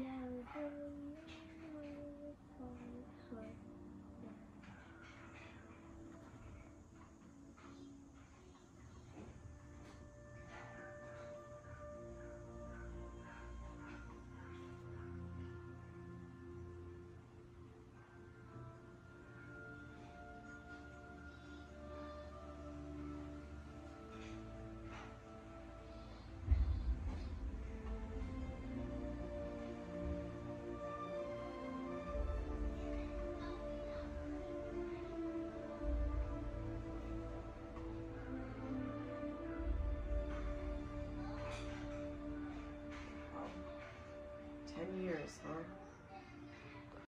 แล้วทำ though.